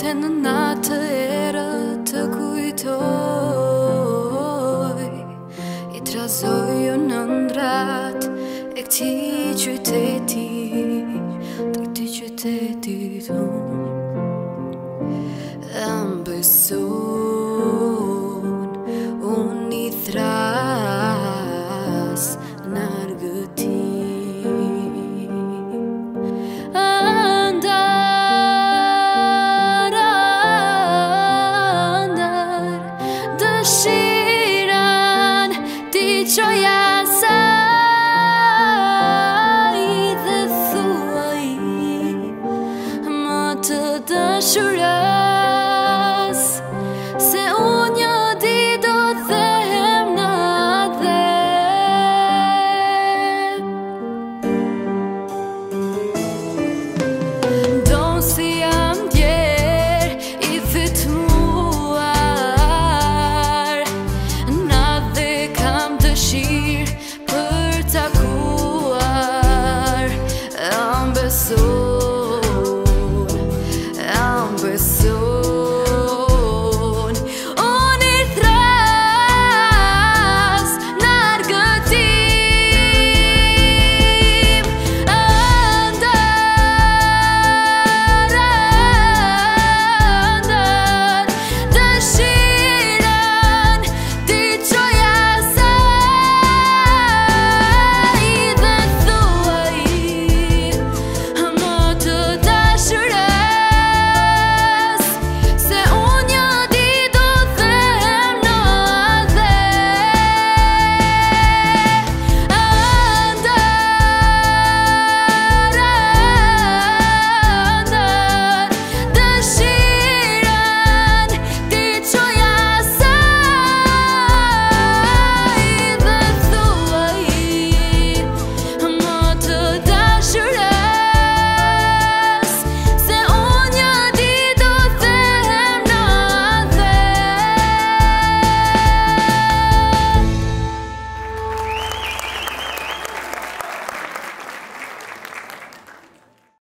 të në natë era të kujtoj I trazoj në ndrat e këti qyteti Të këti qyteti të Dhe më besoj Troyasa So. soul.